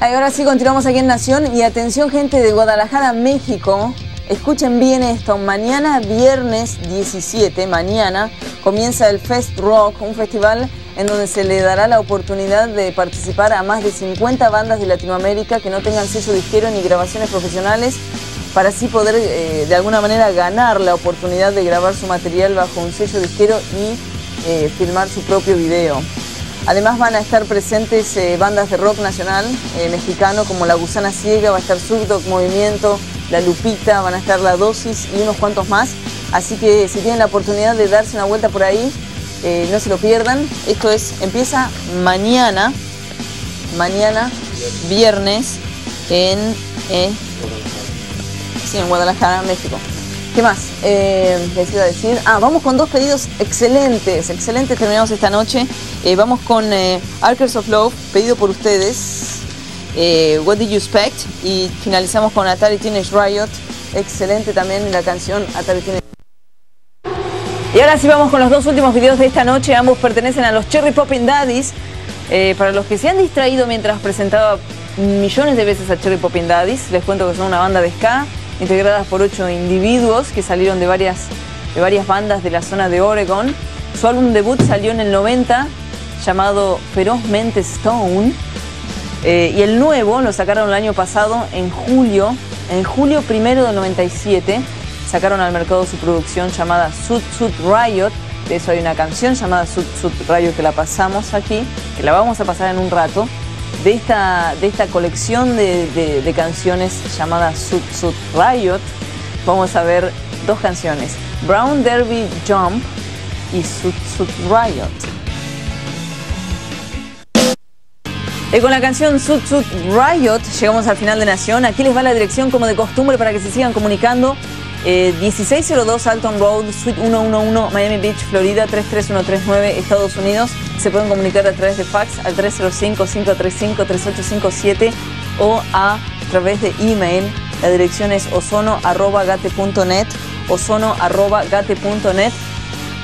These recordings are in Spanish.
Ahora sí, continuamos aquí en Nación y atención gente de Guadalajara, México. Escuchen bien esto, mañana viernes 17, mañana comienza el Fest Rock, un festival en donde se le dará la oportunidad de participar a más de 50 bandas de Latinoamérica que no tengan sello disquero ni grabaciones profesionales para así poder eh, de alguna manera ganar la oportunidad de grabar su material bajo un sello disquero y eh, filmar su propio video. Además van a estar presentes eh, bandas de rock nacional eh, mexicano como La Gusana Ciega, va a estar Surdoc Movimiento, La Lupita, van a estar La Dosis y unos cuantos más. Así que si tienen la oportunidad de darse una vuelta por ahí, eh, no se lo pierdan. Esto es, empieza mañana, mañana, viernes, en, sí, en Guadalajara, México. ¿Qué más? Les iba a decir. Ah, vamos con dos pedidos excelentes, excelentes. Terminamos esta noche. Eh, vamos con eh, Arkers of Love, pedido por ustedes. Eh, What Did You Expect? Y finalizamos con Atari Teenage Riot. Excelente también la canción Atari Teenage Y ahora sí vamos con los dos últimos videos de esta noche. Ambos pertenecen a los Cherry Poppin' Daddies. Eh, para los que se han distraído mientras presentaba millones de veces a Cherry Poppin' Daddies, les cuento que son una banda de ska integradas por ocho individuos que salieron de varias, de varias bandas de la zona de Oregon. Su álbum debut salió en el 90, llamado Ferozmente Stone, eh, y el nuevo lo sacaron el año pasado, en julio, en julio primero del 97, sacaron al mercado su producción llamada Sud Sud Riot, de eso hay una canción llamada Sud Sud Riot que la pasamos aquí, que la vamos a pasar en un rato de esta, de esta colección de, de, canciones llamada Sud Sud Riot, vamos a ver dos canciones, Brown Derby Jump y Sud Sud Riot. Y con la canción Sud Sud Riot llegamos al final de Nación. Aquí les va la dirección como de costumbre para que se sigan comunicando. Eh, 1602 Alton Road, Suite 111, Miami Beach, Florida 33139, Estados Unidos. Se pueden comunicar a través de fax al 305-535-3857 o a través de email. La dirección es ozono.gate.net, ozono.gate.net.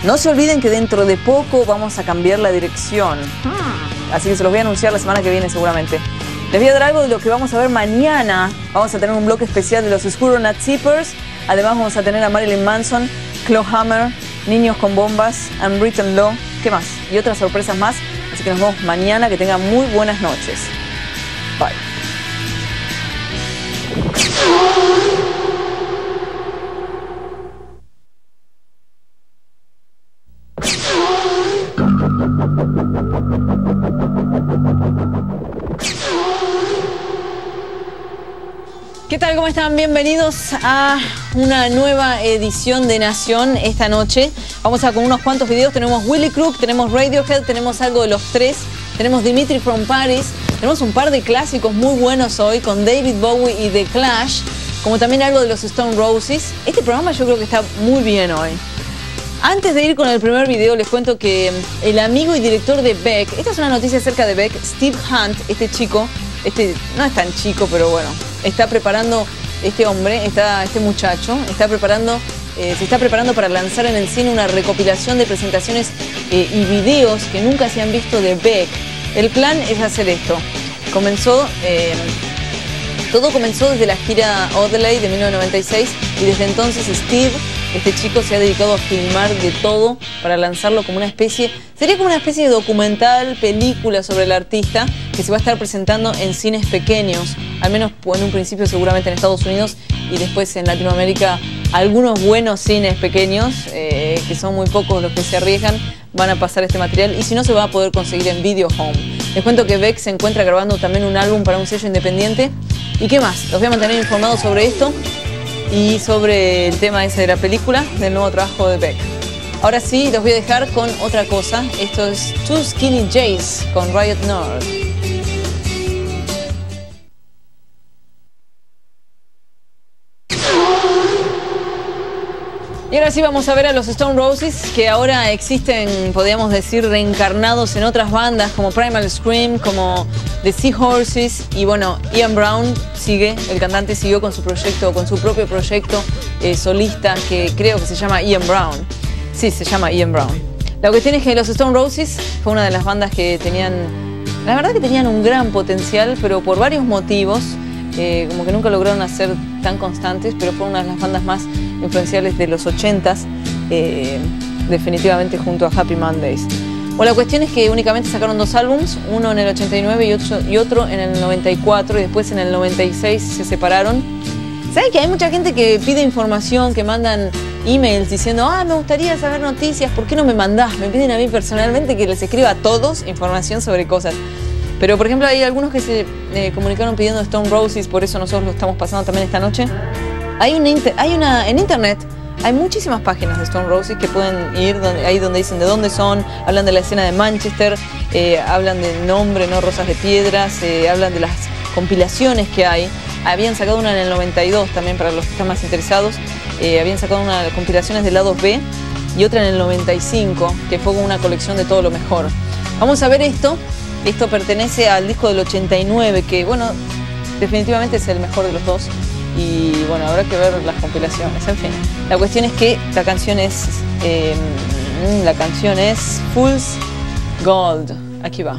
No se olviden que dentro de poco vamos a cambiar la dirección. Así que se los voy a anunciar la semana que viene seguramente. Les voy a dar algo de lo que vamos a ver mañana. Vamos a tener un bloque especial de los Screw Nut Zippers. Además vamos a tener a Marilyn Manson, Clawhammer, Niños con Bombas, Unwritten Law. ¿Qué más? Y otras sorpresas más. Así que nos vemos mañana. Que tengan muy buenas noches. Bye. ¿Qué tal? ¿Cómo están? Bienvenidos a una nueva edición de Nación esta noche. Vamos a con unos cuantos videos. Tenemos Willy Crook, tenemos Radiohead, tenemos algo de los tres, tenemos Dimitri from Paris, tenemos un par de clásicos muy buenos hoy con David Bowie y The Clash, como también algo de los Stone Roses. Este programa yo creo que está muy bien hoy. Antes de ir con el primer video, les cuento que el amigo y director de Beck, esta es una noticia acerca de Beck, Steve Hunt, este chico, este no es tan chico, pero bueno, está preparando, este hombre, está, este muchacho, está preparando, eh, se está preparando para lanzar en el cine una recopilación de presentaciones eh, y videos que nunca se han visto de Beck. El plan es hacer esto. Comenzó, eh, todo comenzó desde la gira Odelay de 1996 y desde entonces Steve este chico se ha dedicado a filmar de todo para lanzarlo como una especie, sería como una especie de documental, película sobre el artista que se va a estar presentando en cines pequeños, al menos en un principio seguramente en Estados Unidos y después en Latinoamérica algunos buenos cines pequeños, eh, que son muy pocos los que se arriesgan, van a pasar este material y si no se va a poder conseguir en Video Home. Les cuento que Beck se encuentra grabando también un álbum para un sello independiente. ¿Y qué más? Los voy a mantener informados sobre esto y sobre el tema ese de la película, del nuevo trabajo de Beck. Ahora sí, los voy a dejar con otra cosa. Esto es Two Skinny Jays con Riot North. Y ahora sí vamos a ver a los Stone Roses, que ahora existen, podríamos decir, reencarnados en otras bandas como Primal Scream, como The Seahorses. Y bueno, Ian Brown sigue, el cantante siguió con su proyecto, con su propio proyecto eh, solista, que creo que se llama Ian Brown. Sí, se llama Ian Brown. La cuestión es que los Stone Roses fue una de las bandas que tenían La verdad que tenían un gran potencial, pero por varios motivos, eh, como que nunca lograron hacer tan constantes, pero fue una de las bandas más influenciales de los 80s, eh, definitivamente junto a Happy Mondays. Bueno, la cuestión es que únicamente sacaron dos álbums, uno en el 89 y otro, y otro en el 94, y después en el 96 se separaron. ¿Saben que hay mucha gente que pide información, que mandan emails diciendo, ah, me gustaría saber noticias, ¿por qué no me mandás? Me piden a mí personalmente que les escriba a todos información sobre cosas. Pero, por ejemplo, hay algunos que se eh, comunicaron pidiendo Stone Roses, por eso nosotros lo estamos pasando también esta noche. Hay una, hay una en internet hay muchísimas páginas de Stone Roses que pueden ir ahí donde dicen de dónde son, hablan de la escena de Manchester, eh, hablan del nombre, ¿no? Rosas de Piedras, eh, hablan de las compilaciones que hay. Habían sacado una en el 92 también para los que están más interesados. Eh, habían sacado una de compilaciones del lado B y otra en el 95, que fue una colección de todo lo mejor. Vamos a ver esto. Esto pertenece al disco del 89, que bueno, definitivamente es el mejor de los dos y bueno, habrá que ver las compilaciones, en fin. La cuestión es que la canción es, em, la canción es Fool's Gold. Aquí va.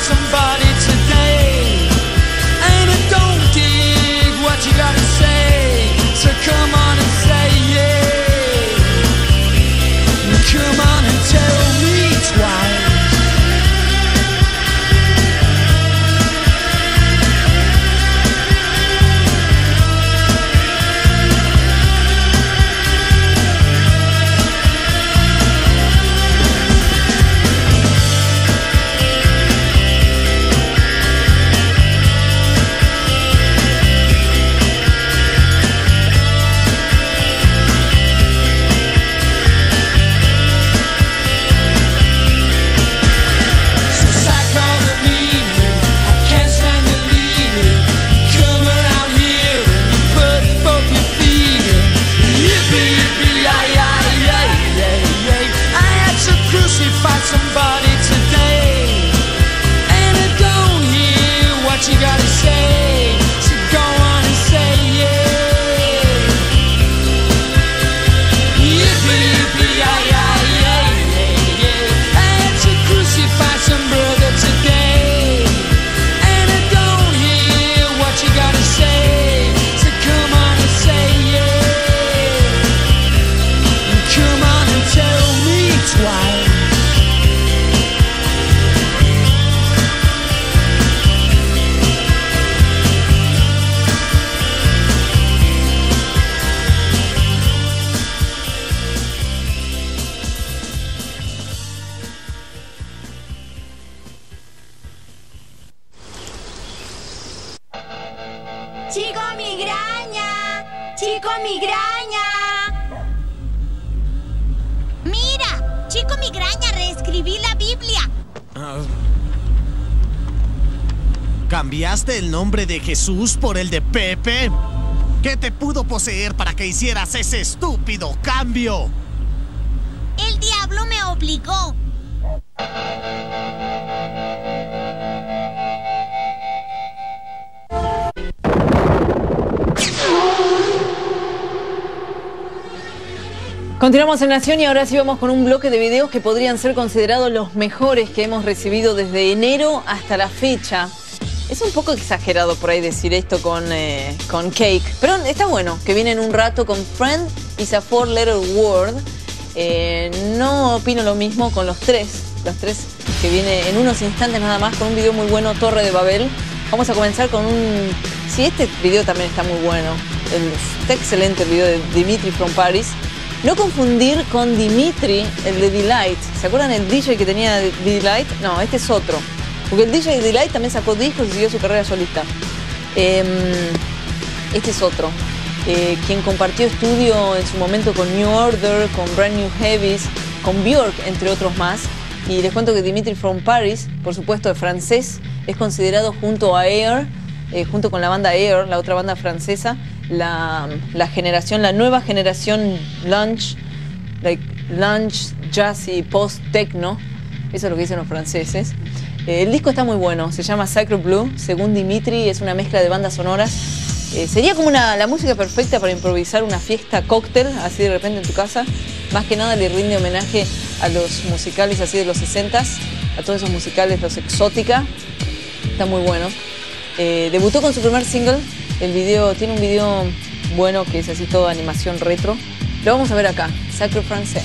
somebody to Chico migraña, chico migraña. Mira, chico migraña, reescribí la Biblia. ¿Cambiaste el nombre de Jesús por el de Pepe? ¿Qué te pudo poseer para que hicieras ese estúpido cambio? El diablo me obligó. Continuamos en Nación y ahora sí vamos con un bloque de videos que podrían ser considerados los mejores que hemos recibido desde enero hasta la fecha. Es un poco exagerado por ahí decir esto con, eh, con Cake, pero está bueno que vienen un rato con Friend is a Four Letter Word. Eh, no opino lo mismo con los tres, los tres que viene en unos instantes nada más con un video muy bueno, Torre de Babel. Vamos a comenzar con un... Sí, este video también está muy bueno. El- está excelente el video de Dimitri from Paris. No confundir con Dimitri, el de Delight. ¿Se acuerdan el DJ que tenía de- Delight? No, este es otro. Porque el DJ de Delight también sacó discos y siguió su carrera solista. Em, este es otro. Eh, quien compartió estudio en su momento con New Order, con Brand New Heavies, con Björk, entre otros más. Y les cuento que Dimitri from Paris, por supuesto de francés, es considerado junto a Air, eh, junto con la banda Air, la otra banda francesa, la, generación, la nueva generación lunch, like lunch, jazz y post-techno. Eso es lo que dicen los franceses. Eh, el disco está muy bueno, se llama Sacred Blue, según Dimitri, es una mezcla de bandas sonoras. Eh, sería como una, la música perfecta para improvisar una fiesta cóctel, así de repente en tu casa. Más que nada le rinde homenaje a los musicales así de los 60s, a todos esos musicales, los exótica. Está muy bueno. Eh, debutó con su primer single. El video tiene un video bueno que es así todo animación retro. Lo vamos a ver acá, Sacre Francais.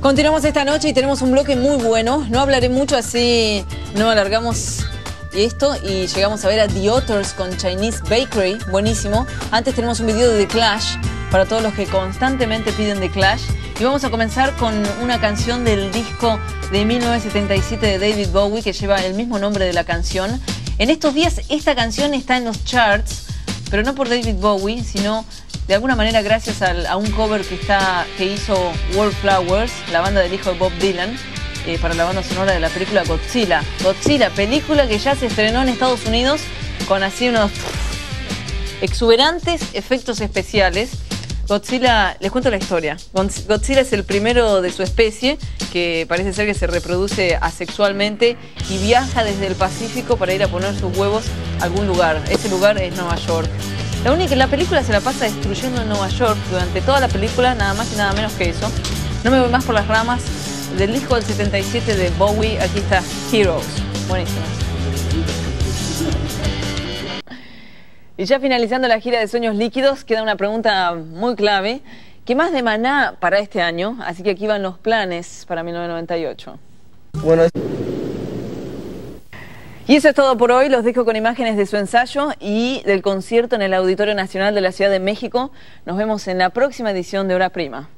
Continuamos esta noche y tenemos un bloque muy bueno. No hablaré mucho así, no alargamos esto y llegamos a ver a The Otters con Chinese Bakery, buenísimo. Antes tenemos un video de The Clash para todos los que constantemente piden The Clash. Y vamos a comenzar con una canción del disco de 1977 de David Bowie que lleva el mismo nombre de la canción. En estos días esta canción está en los charts, pero no por David Bowie, sino de alguna manera gracias a, un cover que, está, que hizo Wallflowers, la banda del hijo de Bob Dylan, eh, para la banda sonora de la película Godzilla. Godzilla, película que ya se estrenó en Estados Unidos con así unos exuberantes efectos especiales. Godzilla, les cuento la historia. Godzilla es el primero de su especie que parece ser que se reproduce asexualmente y viaja desde el Pacífico para ir a poner sus huevos a algún lugar. Ese lugar es Nueva York. La única, la película se la pasa destruyendo en Nueva York durante toda la película, nada más y nada menos que eso. No me voy más por las ramas. Del disco del 77 de Bowie, aquí está Heroes. Buenísimo. Y ya finalizando la gira de Sueños Líquidos, queda una pregunta muy clave. ¿Qué más de Maná para este año? Así que aquí van los planes para 1998. Bueno, es- Y eso es todo por hoy. Los dejo con imágenes de su ensayo y del concierto en el Auditorio Nacional de la Ciudad de México. Nos vemos en la próxima edición de Hora Prima.